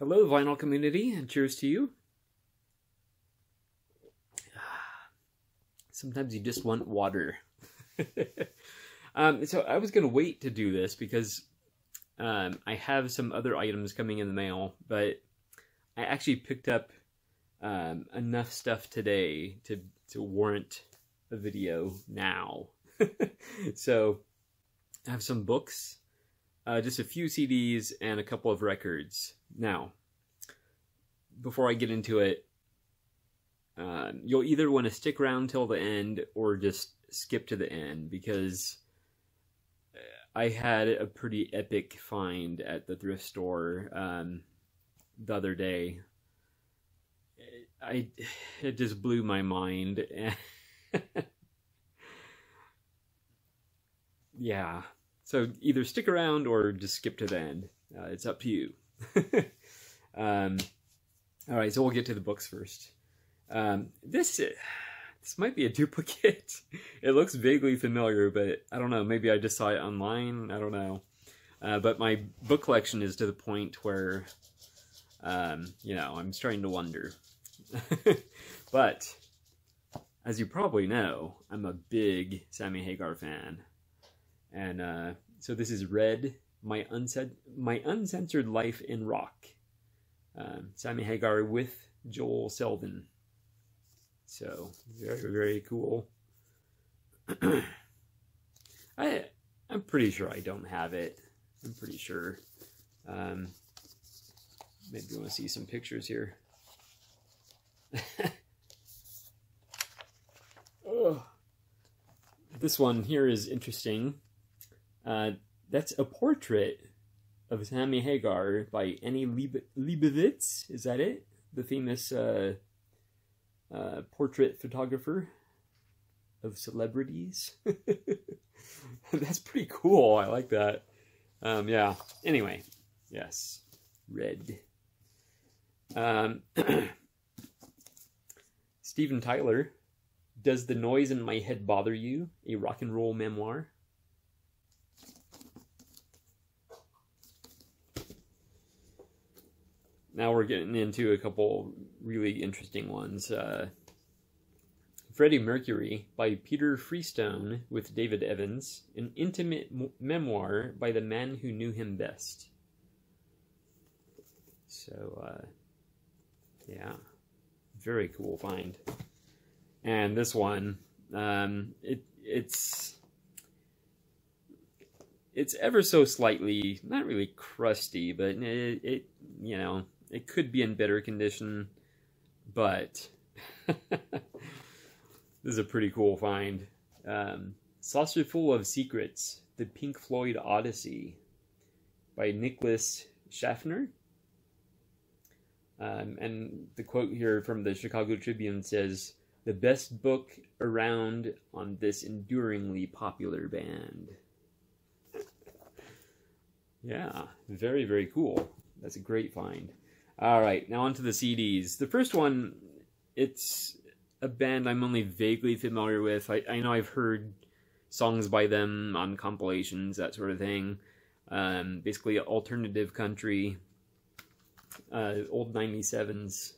Hello, vinyl community, and cheers to you. Sometimes you just want water. um, so I was going to wait to do this because um, I have some other items coming in the mail, but I actually picked up um, enough stuff today to, to warrant a video now. so I have some books, uh, just a few CDs, and a couple of records. Now, before I get into it, uh, you'll either want to stick around till the end or just skip to the end because I had a pretty epic find at the thrift store um, the other day. I it just blew my mind. yeah. So either stick around or just skip to the end. Uh, it's up to you. um, all right, so we'll get to the books first. Um, this this might be a duplicate. it looks vaguely familiar, but I don't know. Maybe I just saw it online. I don't know. Uh, but my book collection is to the point where, um, you know, I'm starting to wonder. but as you probably know, I'm a big Sammy Hagar fan. And uh, so this is Red, My, Uncen- My Uncensored Life in Rock. Um, Sammy Hagar with Joel Selvin. So, very, very cool. I, I'm pretty sure I don't have it. I'm pretty sure. Um, maybe you want to see some pictures here. oh. This one here is interesting. Uh, that's a portrait of Sammy Hagar by Annie Leibovitz. Is that it? The famous uh, uh, portrait photographer of celebrities. That's pretty cool. I like that. Um, yeah. Anyway, yes, red. Um, Steven Tyler, Does the Noise in My Head Bother You? A rock and roll memoir. Now we're getting into a couple really interesting ones. Uh, Freddie Mercury by Peter Freestone with David Evans, an intimate memoir by the man who knew him best. So, uh, yeah, very cool find. And this one, um, it it's it's ever so slightly not really crusty, but it, it you know it could be in better condition, but this is a pretty cool find. Um, Saucer Full of Secrets, The Pink Floyd Odyssey by Nicholas Schaffner. Um, and the quote here from the Chicago Tribune says, the best book around on this enduringly popular band. yeah, very, very cool. That's a great find. All right, now onto the CDs. The first one, it's a band I'm only vaguely familiar with. I, I know I've heard songs by them on compilations, that sort of thing. Um, basically, alternative country, uh, old 97s.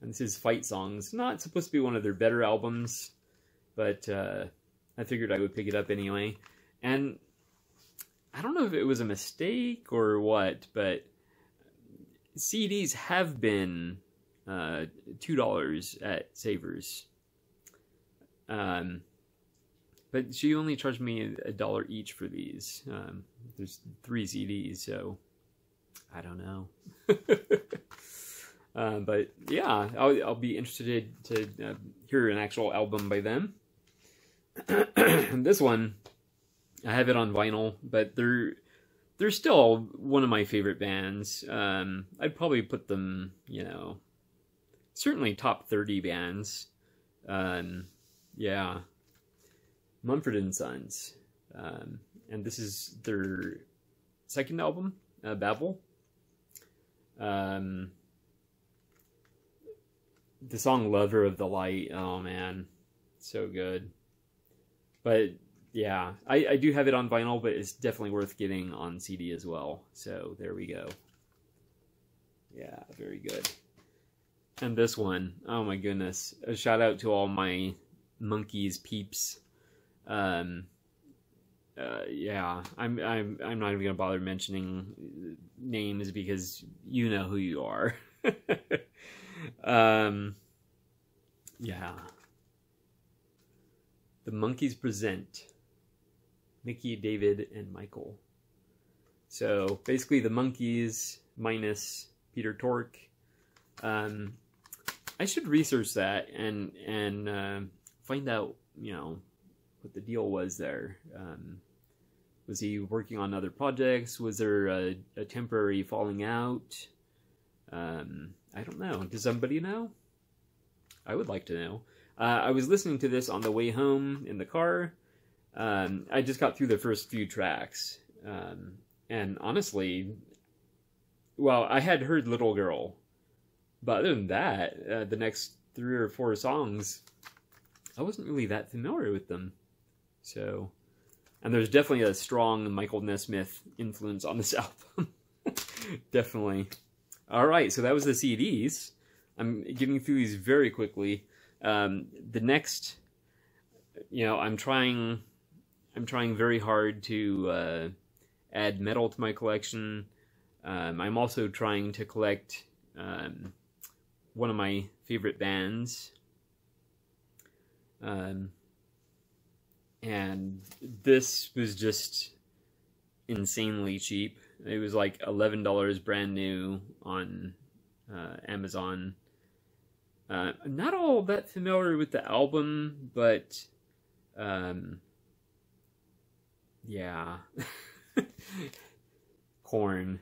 And this is Fight Songs. Not supposed to be one of their better albums, but uh, I figured I would pick it up anyway. And I don't know if it was a mistake or what, but CDs have been uh, two dollars at Savers. Um, but she only charged me a dollar each for these. Um, there's three CDs, so I don't know. uh, but yeah, I'll, I'll be interested to uh, hear an actual album by them. this one, I have it on vinyl, but they're they're still one of my favorite bands. Um, I'd probably put them, you know, certainly top 30 bands. Um, yeah. Mumford and Sons. Um, and this is their second album, uh, Babel. Um, the song Lover of the Light, oh man, so good. But yeah, I, I do have it on vinyl, but it's definitely worth getting on CD as well. So there we go. Yeah, very good. And this one, oh my goodness! A shout out to all my Monkees peeps. Um, uh, yeah, I'm I'm I'm not even gonna bother mentioning names because you know who you are. um, yeah. The Monkees present Mickey, David, and Michael. So basically, the Monkees minus Peter Tork. Um, I should research that and and uh, find out, you know, what the deal was there. Um, was he working on other projects? Was there a, a temporary falling out? Um, I don't know. Does somebody know? I would like to know. Uh, I was listening to this on the way home in the car. Um, I just got through the first few tracks. Um, and honestly, well, I had heard Little Girl. But other than that, uh, the next three or four songs, I wasn't really that familiar with them. So, and there's definitely a strong Michael Nesmith influence on this album. definitely. All right, so that was the CDs. I'm getting through these very quickly. Um, the next, you know, I'm trying, I'm trying very hard to uh, add metal to my collection. Um, I'm also trying to collect um, one of my favorite bands. Um, and this was just insanely cheap. It was like eleven dollars brand new on uh, Amazon. Uh, not all that familiar with the album, but um, yeah, Korn.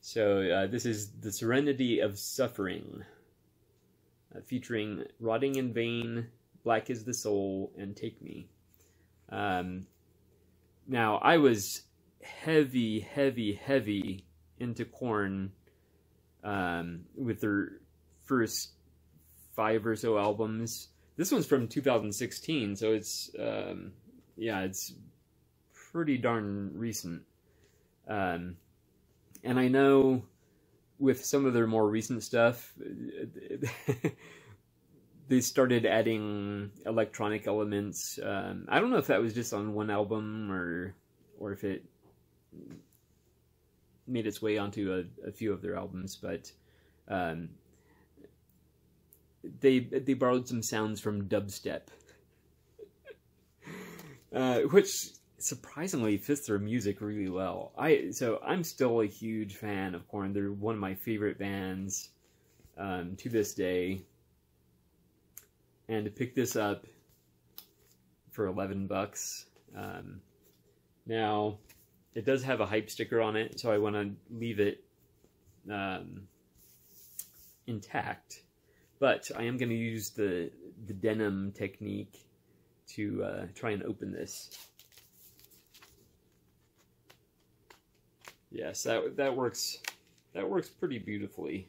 So uh, this is the Serenity of Suffering, uh, featuring Rotting in Vain, Black is the Soul, and Take Me. Um, now I was heavy, heavy, heavy into Korn um, with their first five or so albums. This one's from 2016, so it's um, yeah, it's pretty darn recent. Um, and I know with some of their more recent stuff, they started adding electronic elements. Um, I don't know if that was just on one album or or if it made its way onto a, a few of their albums, but um, they they borrowed some sounds from dubstep, uh, which surprisingly fits their music really well. I so I'm still a huge fan of Korn. They're one of my favorite bands um, to this day and to pick this up for 11 bucks. Um, now, it does have a hype sticker on it, so I want to leave it um, intact. But I am going to use the, the denim technique to uh, try and open this. Yes, that that works. That works pretty beautifully.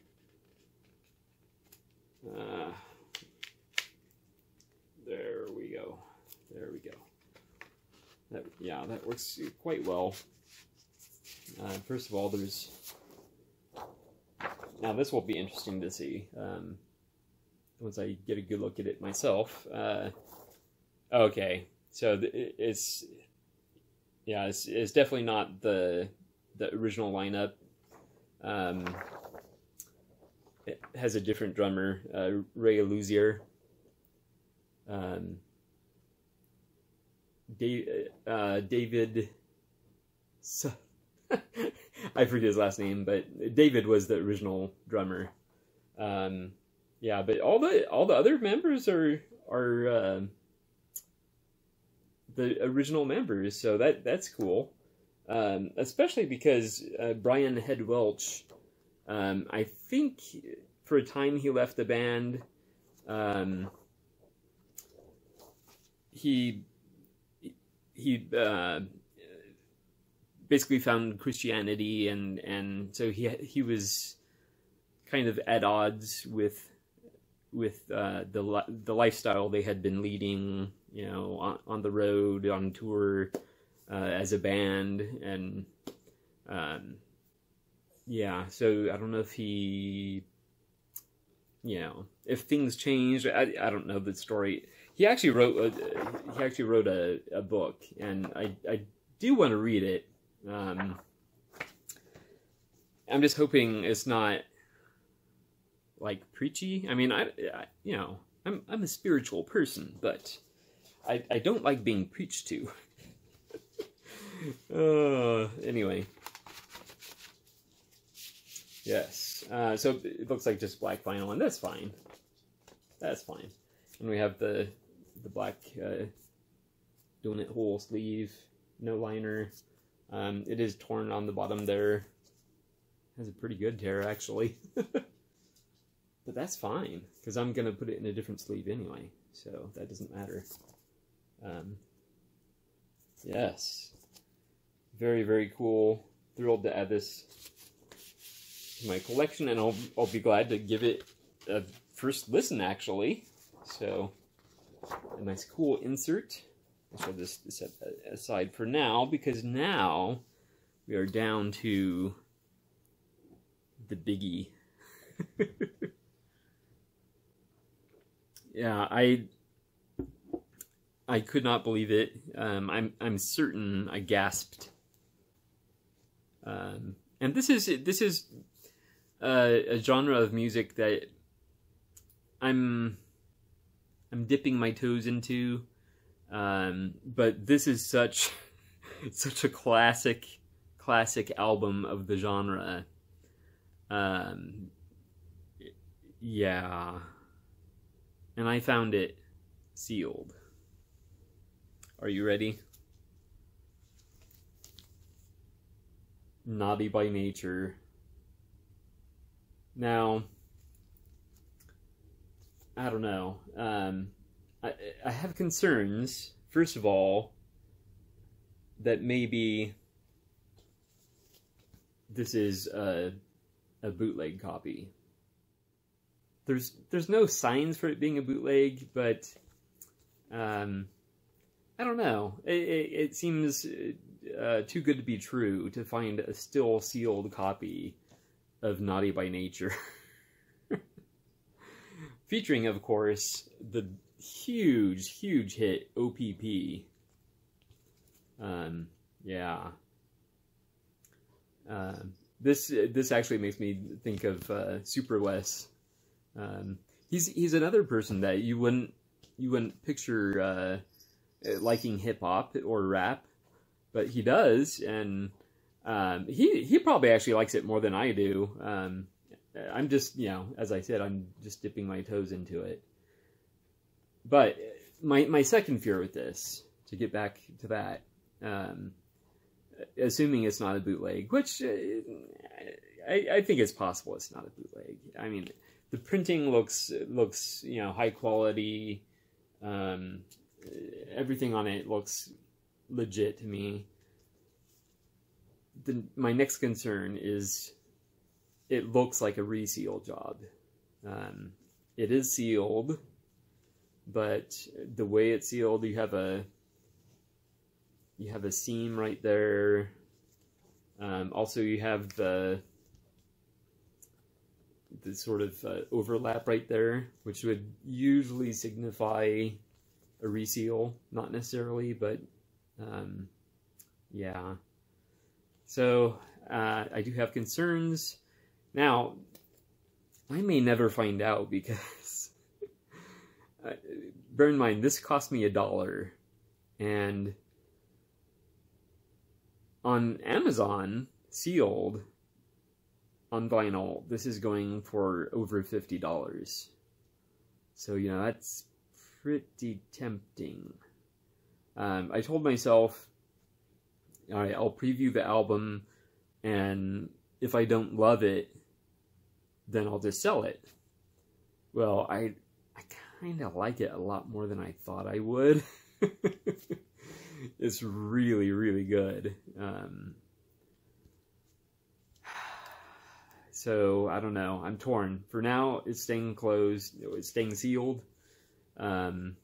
Uh, there we go. There we go. That, yeah, that works quite well. Uh, first of all, there's... Now, this will be interesting to see um, once I get a good look at it myself. Uh, okay, so it's... Yeah, it's, it's definitely not the the original lineup. Um, it has a different drummer, uh, Ray Luzier. Um, Dave, uh, David, I forget his last name, but David was the original drummer. Um, yeah, but all the all the other members are are uh, the original members, so that that's cool. Um, especially because uh, Brian Head Welch, um, I think for a time he left the band. Um, he he uh, basically found Christianity, and and so he he was kind of at odds with with uh, the the lifestyle they had been leading, you know, on, on the road, on tour, uh, as a band, and um, yeah, so I don't know if he, you know, if things changed. I, I don't know the story. He actually wrote a, he actually wrote a, a book, and I I do want to read it. Um, I'm just hoping it's not like preachy. I mean, I, I you know, I'm I'm a spiritual person, but I I don't like being preached to. uh, anyway. Yes. Uh, so it looks like just black vinyl, and that's fine. That's fine. And we have the the black uh, donut hole sleeve, no liner. Um, it is torn on the bottom there. Has a pretty good tear actually. but that's fine because I'm gonna put it in a different sleeve anyway, so that doesn't matter. Um, yes, very very cool. Thrilled to add this to my collection, and I'll I'll be glad to give it a first listen actually. So a nice cool insert. Will just set aside for now because now we are down to the biggie. yeah, I I could not believe it. Um, I'm I'm certain I gasped. Um, and this is this is uh, a genre of music that I'm I'm dipping my toes into. Um, but this is such such a classic classic album of the genre. Um, yeah. And I found it sealed. Are you ready? Naughty by nature. Now, I don't know. Um, I, I have concerns, first of all, that maybe this is a, a bootleg copy. There's there's no signs for it being a bootleg, but um, I don't know. It, it, it seems uh, too good to be true to find a still sealed copy of Naughty by Nature. Featuring, of course, the huge, huge hit OPP. Um, yeah. Uh, this this actually makes me think of uh, Super Wes. Um, he's he's another person that you wouldn't you wouldn't picture uh, liking hip hop or rap, but he does, and um, he he probably actually likes it more than I do. Um, I'm just you know, as I said, I'm just dipping my toes into it. But my my second fear with this, to get back to that, um, assuming it's not a bootleg, which uh, I, I think it's possible it's not a bootleg. I mean, the printing looks looks you know high quality. Um, everything on it looks legit to me. The, my next concern is it looks like a reseal job. Um, it is sealed but the way it's sealed, you have a you have a seam right there. Um, also, you have the the sort of uh, overlap right there, which would usually signify a reseal, not necessarily, but um, yeah. So uh, I do have concerns. Now, I may never find out because uh, bear in mind, this cost me a dollar. And on Amazon, sealed, on vinyl, this is going for over $50. So, you know, that's pretty tempting. Um, I told myself, all right, I'll preview the album, and if I don't love it, then I'll just sell it. Well, I I kind of like it a lot more than I thought I would. it's really, really good. Um, so I don't know. I'm torn. For now, it's staying closed. It's staying sealed. Um,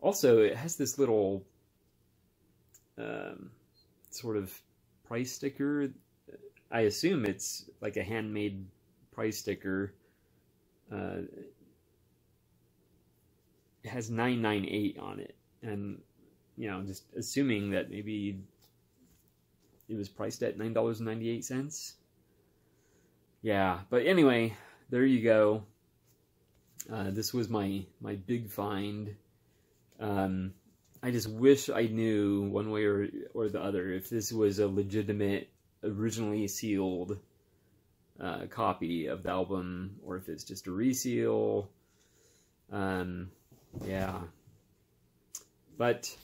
also, it has this little um, sort of price sticker I assume it's like a handmade price sticker. Uh, it has 998 on it. And, you know, just assuming that maybe it was priced at $9.98. Yeah, but anyway, there you go. Uh, this was my, my big find. Um, I just wish I knew one way or, or the other if this was a legitimate, originally sealed uh, copy of the album or if it's just a reseal. Um, yeah. But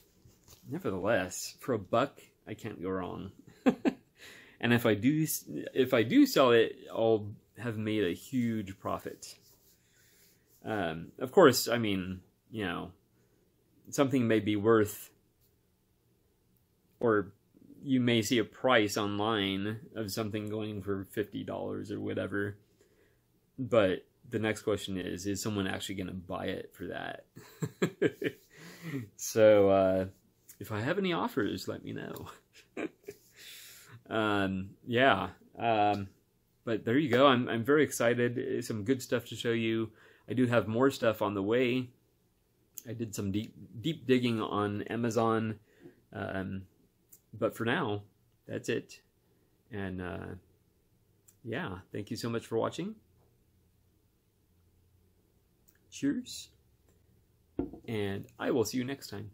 nevertheless, for a buck, I can't go wrong. and if I do, if I do sell it, I'll have made a huge profit. Um, of course, I mean, you know, something may be worth, or you may see a price online of something going for $50 or whatever. But the next question is, is someone actually going to buy it for that? so, uh, if I have any offers, let me know. um, yeah. Um, but there you go. I'm, I'm very excited. Some good stuff to show you. I do have more stuff on the way. I did some deep deep digging on Amazon, um, but for now, that's it. And uh, yeah, thank you so much for watching. Cheers, and I will see you next time.